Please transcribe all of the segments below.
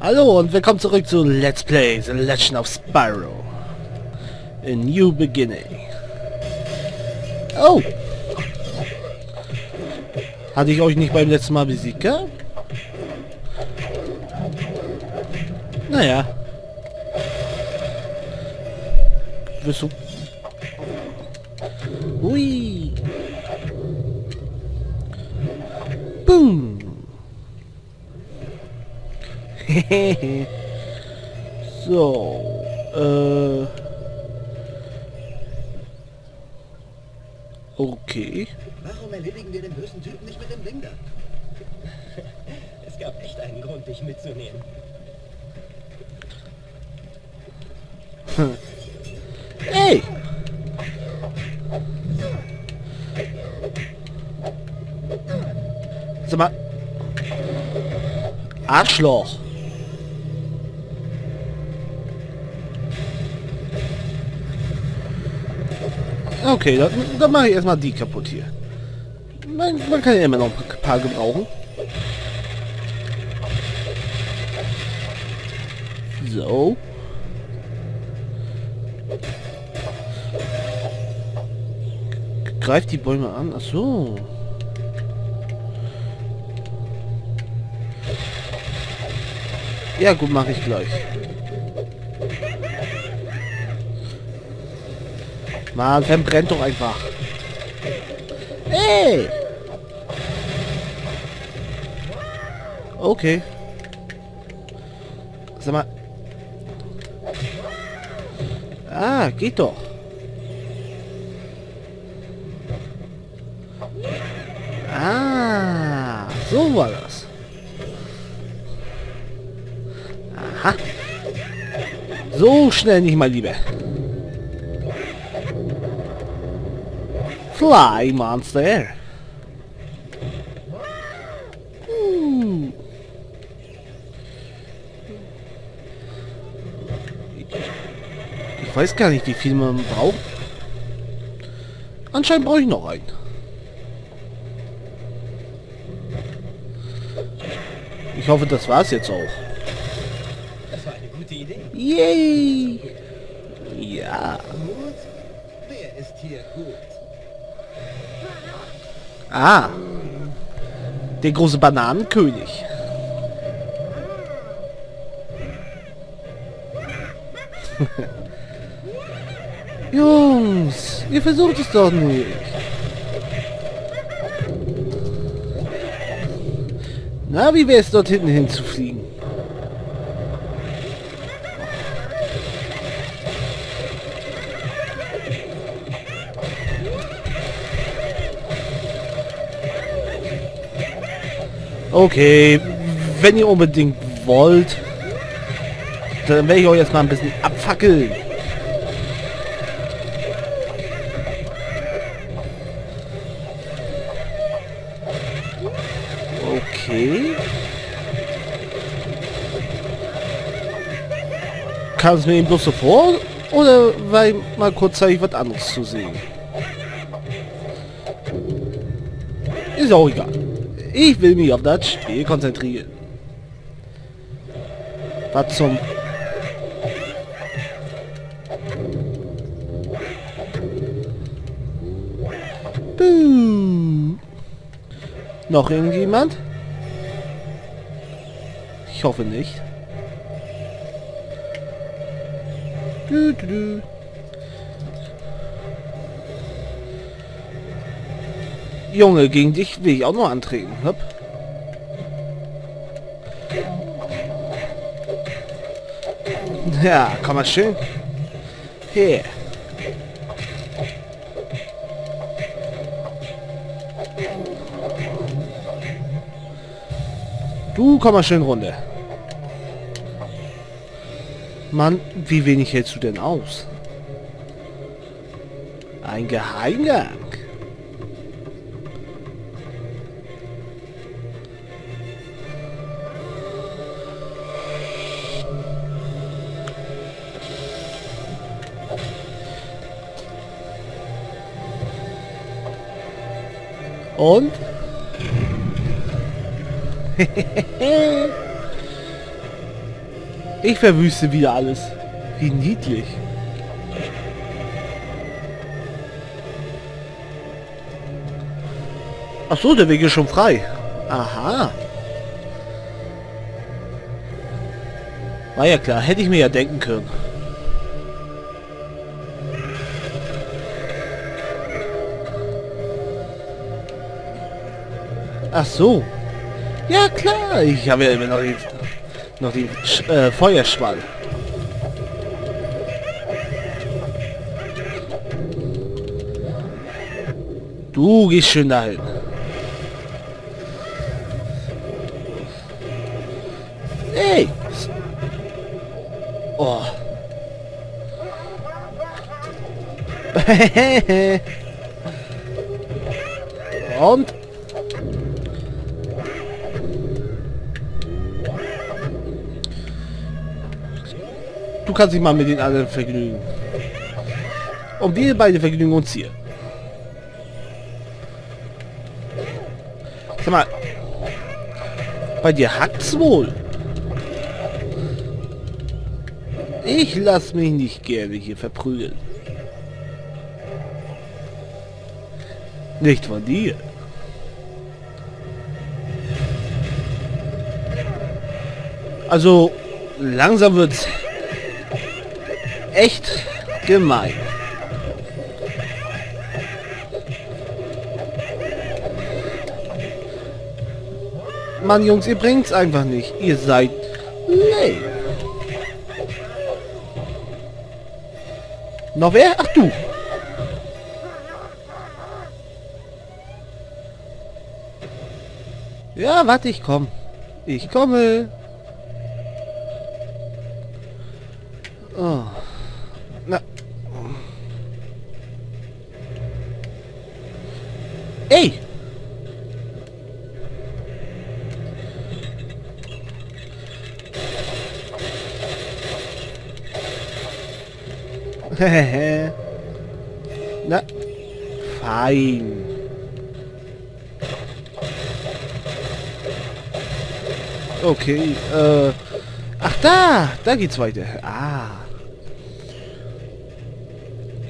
Hallo und willkommen zurück zu Let's Play The Legend of Spyro. A New Beginning. Oh! Hatte ich euch nicht beim letzten Mal besiegt, gell? Naja. Wirst du... Ui! Boom! so, äh... Okay. Warum erledigen wir den bösen Typen nicht mit dem Ding da? es gab echt einen Grund, dich mitzunehmen. Ey! Sag mal. Arschloch. Okay, dann, dann mache ich erstmal die kaputt hier. Man, man kann ja immer noch ein paar gebrauchen. So. Greift die Bäume an. Ach so. Ja gut, mache ich gleich. Mann, verbrennt doch einfach. Ey! Okay. Sag mal. Ah, geht doch. Ah, so war das. Aha. So schnell nicht mal, Liebe. Fly, Monster. Uh. Ich weiß gar nicht, wie viel man braucht. Anscheinend brauche ich noch einen. Ich hoffe, das war's jetzt auch. Das war eine gute Idee. Yay! Ja. Ah. Der große Bananenkönig. Jungs, ihr versucht es doch nicht. Na, wie wäre es dort hinten hinzufliegen? Okay, wenn ihr unbedingt wollt, dann werde ich euch jetzt mal ein bisschen abfackeln. Okay. Kam es mir eben bloß so vor? Oder war ich mal kurzzeitig was anderes zu sehen? Ist auch egal. Ich will mich auf das Spiel konzentrieren. Was zum... Boom. Noch irgendjemand? Ich hoffe nicht. Du, du, du. Junge, gegen dich will ich auch noch antreten. Hopp. Ja, komm mal schön. Hier. Du komm mal schön runter. Mann, wie wenig hältst du denn aus? Ein Geheimgang. Und? Ich verwüste wieder alles. Wie niedlich. Ach so, der Weg ist schon frei. Aha. War ja klar, hätte ich mir ja denken können. Ach so. Ja klar, ich habe ja immer noch die, noch Sch äh, Feuerschwall. Du gehst schön dahin. Hey! Oh. Und? Du kannst dich mal mit den anderen vergnügen. Und wir beide vergnügen uns hier. Sag mal. Bei dir hackt's wohl. Ich lass mich nicht gerne hier verprügeln. Nicht von dir. Also, langsam wird's echt gemein. Mann, Jungs, ihr bringt's einfach nicht. Ihr seid lame. Noch wer? Ach du. Ja, warte, ich komm. Ich komme. Oh. Na. Ey! Na, fein. Okay, äh... Ach, da! Da geht's weiter. Ah.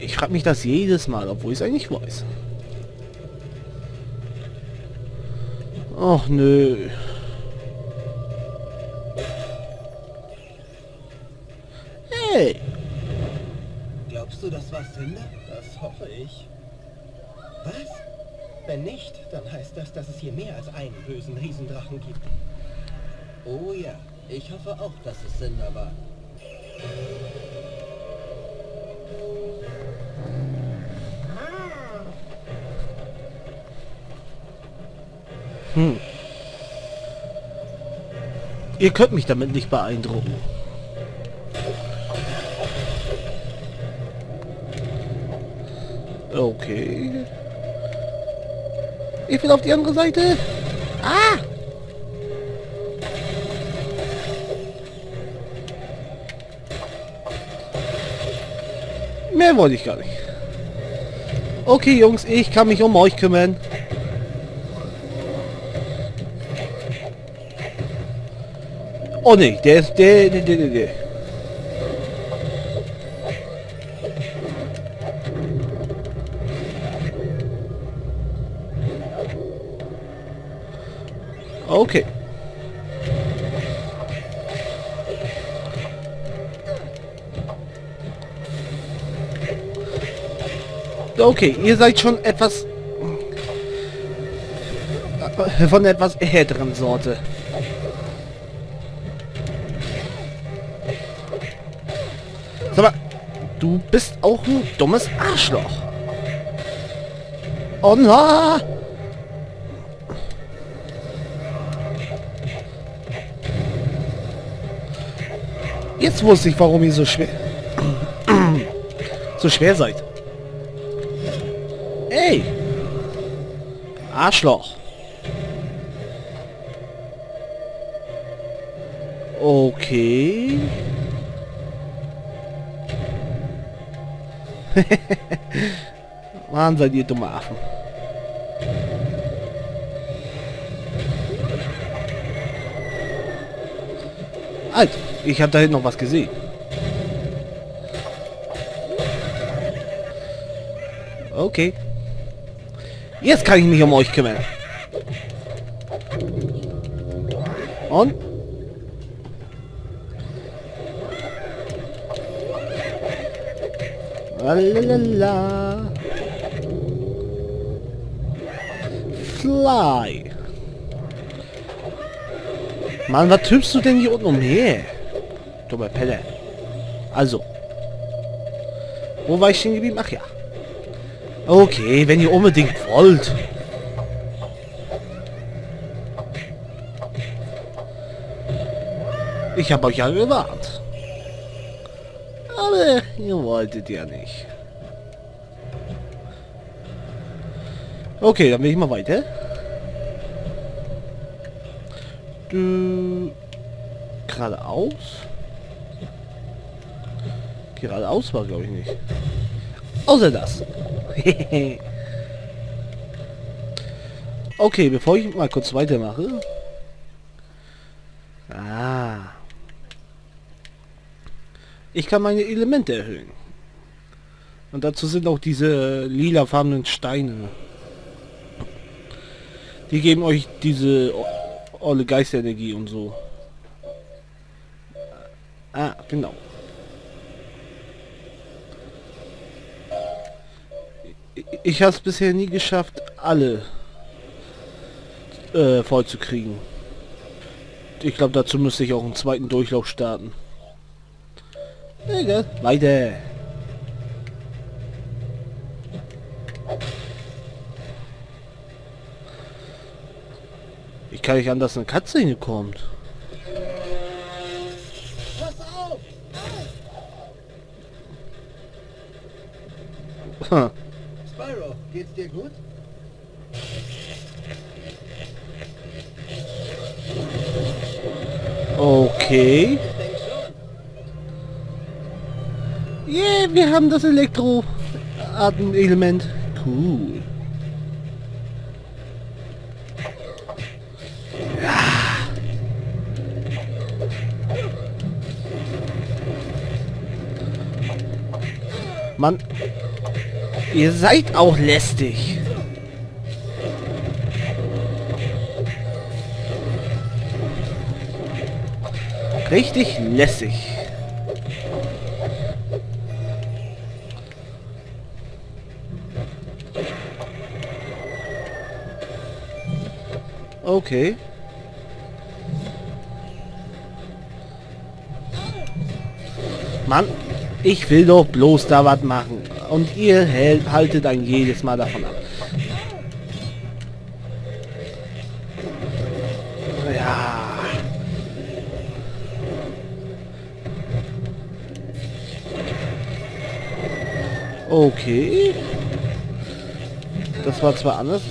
Ich frage mich das jedes Mal, obwohl ich es eigentlich weiß. Och, nö. Hey! Du, das hoffe ich. Was? Wenn nicht, dann heißt das, dass es hier mehr als einen bösen Riesendrachen gibt. Oh ja, ich hoffe auch, dass es Cinder war. Hm. Ihr könnt mich damit nicht beeindrucken. Okay. Ich will auf die andere Seite. Ah! Mehr wollte ich gar nicht. Okay, Jungs, ich kann mich um euch kümmern. Oh nee, der ist der, der, der, der, Okay. Okay, ihr seid schon etwas von der etwas härteren Sorte. Sag mal, du bist auch ein dummes Arschloch. Oh na! Jetzt wusste ich, warum ihr so schwer so schwer seid. Ey! Arschloch. Okay. Mann, seid ihr dumme Affen. Halt, ich habe da hinten noch was gesehen. Okay. Jetzt kann ich mich um euch kümmern. Und? Lalalala. Fly. Mann, was hüpfst du denn hier unten umher? Dummer Pelle. Also. Wo war ich stehen geblieben? Ach ja. Okay, wenn ihr unbedingt wollt. Ich habe euch ja gewarnt. Aber ihr wolltet ja nicht. Okay, dann will ich mal weiter. Du geradeaus? Geradeaus war glaube ich nicht. Außer das. okay, bevor ich mal kurz weitermache. Ah. Ich kann meine Elemente erhöhen. Und dazu sind auch diese lilafarbenen Steine. Die geben euch diese olle Geisterenergie und so. Ah, genau. Ich habe es bisher nie geschafft, alle äh, voll zu kriegen. Ich glaube, dazu müsste ich auch einen zweiten Durchlauf starten. Egal, weiter. Ich kann nicht an, dass eine Katze hinkommt. Pass geht's dir gut? Okay. Yeah, wir haben das Elektroarten-Element. Cool. Mann, ihr seid auch lästig. Richtig lässig. Okay. Mann, ich will doch bloß da was machen. Und ihr haltet ein jedes Mal davon ab. Ja. Okay. Das war zwar anders.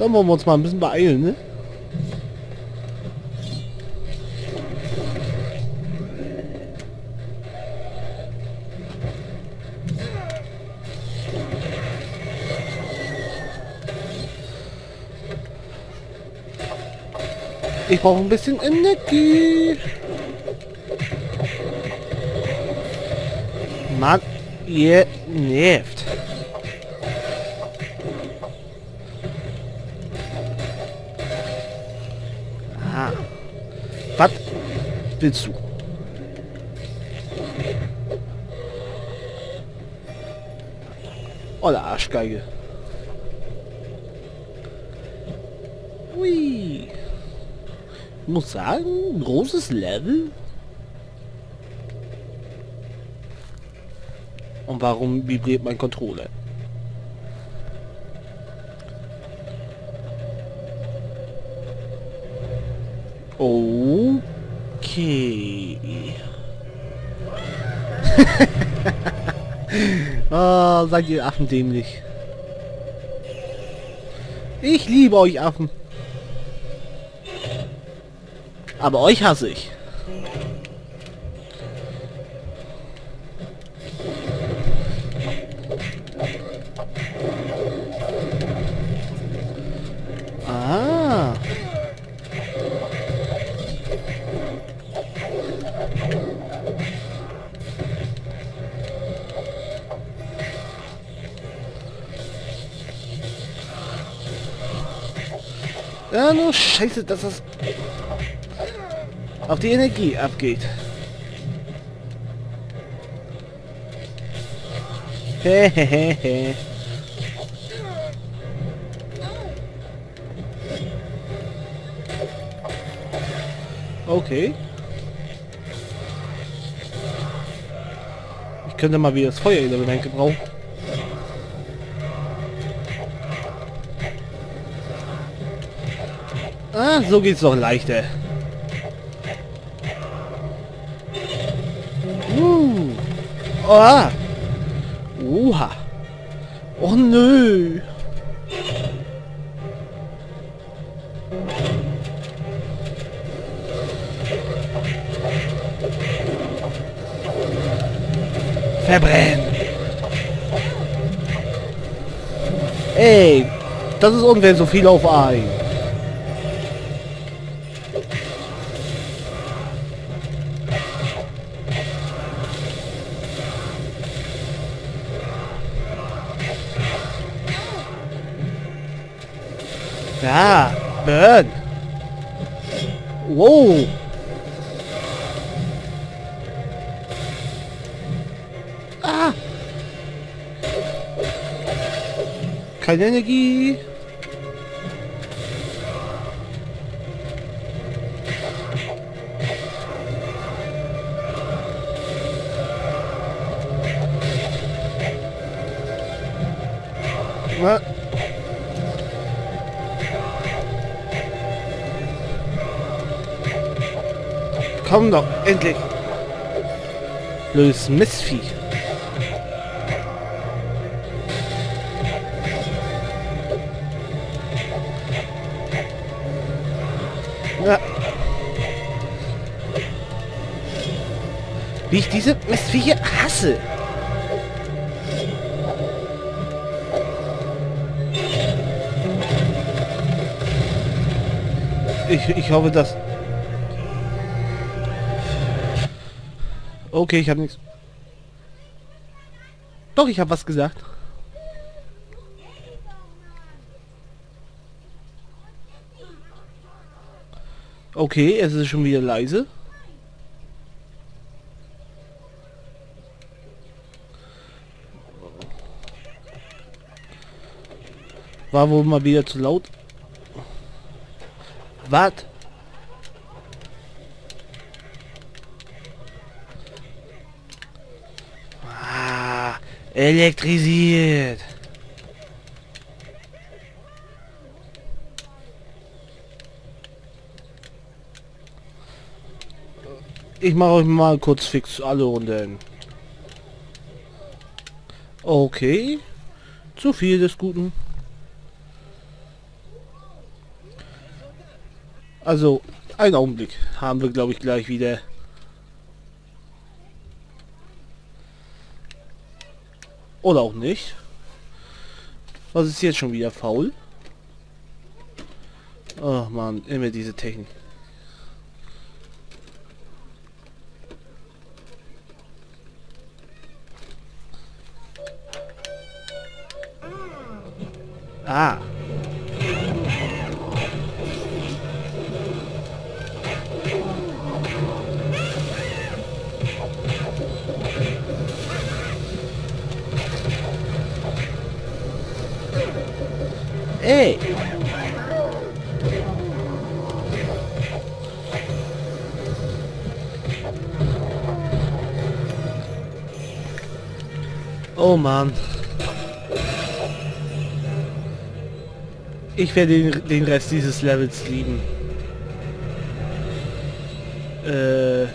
Dann wollen wir uns mal ein bisschen beeilen, ne? Ich brauche ein bisschen Energie. Mann, ihr nervt. Ah. Was willst du? Olle Arschgeige. Ui. Ich muss sagen, großes Level. Und warum vibriert mein Controller? Okay. oh, seid ihr Affen dämlich. Ich liebe euch Affen. Aber euch hasse ich. Ja, nur scheiße, dass das auf die Energie abgeht. Hehehe. okay. Ich könnte mal wieder das Feuerelement gebrauchen. Ah, so geht's doch leichter. Uh. Oh. Oha. Oh nö. Verbrennen. Ey, das ist unfair so viel auf ein. Ja, burn. Wow. Ah. Keine Komm doch, endlich. Blödes Mistvieh. Ja. Wie ich diese Mistviecher hasse. Ich, ich hoffe, dass... Okay, ich habe nichts. Doch, ich habe was gesagt. Okay, es ist schon wieder leise. War wohl mal wieder zu laut. Was? Ah, elektrisiert. Ich mache euch mal kurz fix alle Runden. Okay. Zu viel des Guten. Also, einen Augenblick. Haben wir, glaube ich, gleich wieder. Oder auch nicht. Was ist jetzt schon wieder faul? Oh man, immer diese Technik. Ah. Ey. Oh Mann. Ich werde den, den Rest dieses Levels lieben. Äh.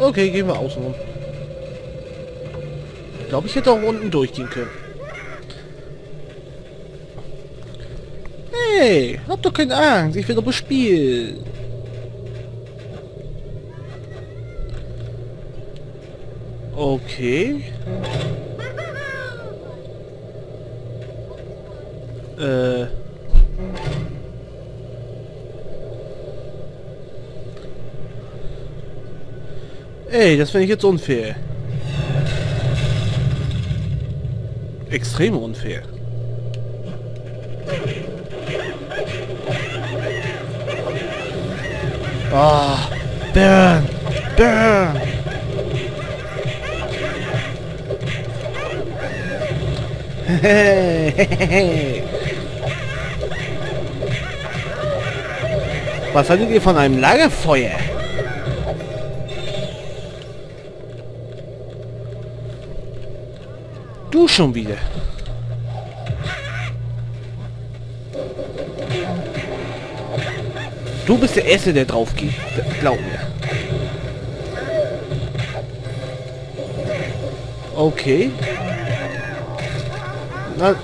Okay, gehen wir außen rum. Ich glaube, ich hätte auch unten durchgehen können. Hey, hab doch keine Angst, ich werde bespielt. Okay. Äh. Ey, das finde ich jetzt unfair. Extrem unfair. Oh, burn! Burn! Was haltet ihr von einem Lagerfeuer? Du schon wieder. Du bist der Erste, der drauf geht. Glaub mir. Okay. Na.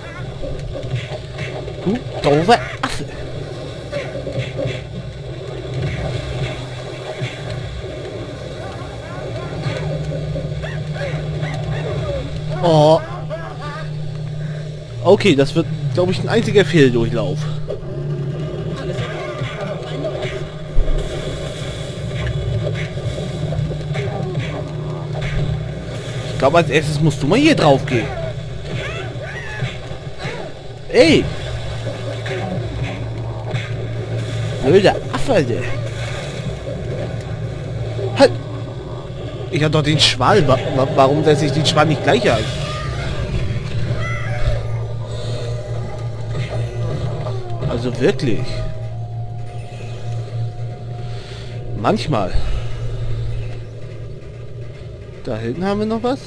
Du doofer Affe. Oh. Okay, das wird, glaube ich, ein einziger Fehldurchlauf. Glaube, als erstes musst du mal hier drauf gehen. Ey! Blöder Affe, Alter. Halt! Ich hab doch den Schwall. Wa wa warum setze ich den Schwall nicht gleich ein? Also wirklich. Manchmal. Da hinten haben wir noch was.